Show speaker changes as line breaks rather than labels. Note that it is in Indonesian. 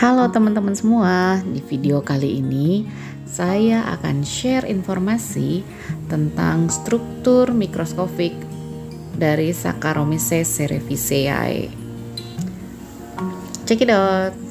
Halo teman-teman semua, di video kali ini saya akan share informasi tentang struktur mikroskopik dari Saccharomyces cerevisiae. Check it out.